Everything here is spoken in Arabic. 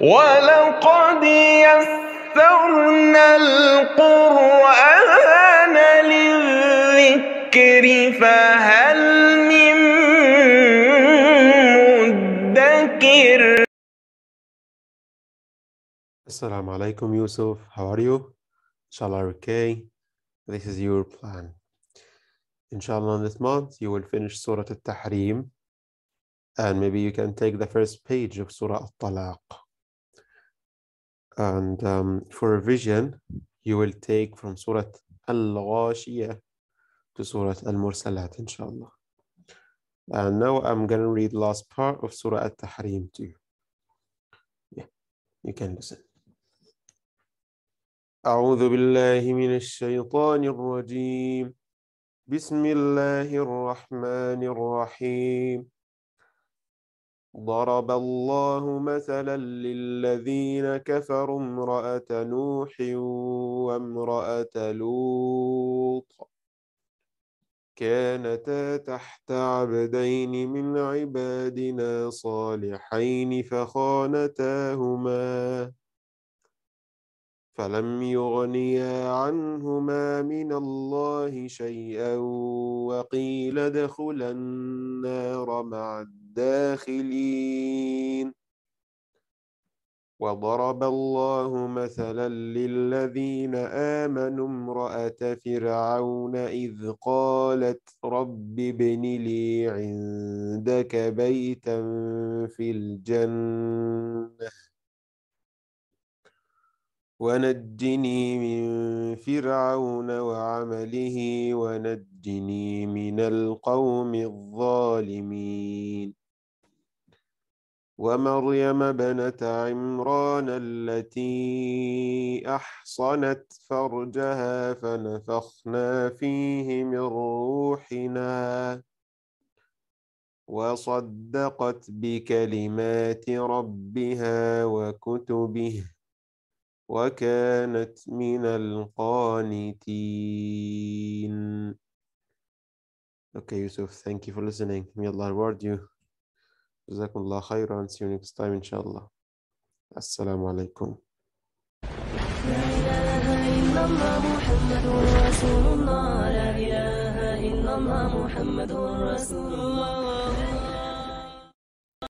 ولقد يسرنا القرآن للذكر فهل من مدكر Assalamu alaikum, Yusuf. How are you? Inshallah, okay. This is your plan. Inshallah, in this month, you will finish Surah Al-Tahrim. And maybe you can take the first page of Surah Al-Talaq. And um, for revision, you will take from Surah Al-Ghashiyah to Surah Al-Mursalat, inshallah. And now I'm going to read last part of Surah Al-Tahrim to you. Yeah, you can listen. أعوذ بالله من الشيطان الرجيم بسم الله الرحمن الرحيم ضرب الله مثلا للذين كفروا امرأة نوح وامرأة لوط. كانتا تحت عبدين من عبادنا صالحين فخانتاهما. فلم يغنيا عنهما من الله شيئا وقيل ادخلا النار مع الداخلين وضرب الله مثلا للذين آمنوا امرأة فرعون إذ قالت رب ابن لي عندك بيتا في الجنة ونجني من فرعون وعمله ونجني من القوم الظالمين. ومريم بنت عمران التي أحصنت فرجها فنفخنا فيه من روحنا. وصدقت بكلمات ربها وكتبه. وكانت من القانتين Okay, Yusuf, thank you for listening. May Allah reward you. جزاكم الله خيرا. See you next time, inshallah. السلام عليكم. لا إله إلا الله محمد رسول الله لا إله إلا الله محمد رسول الله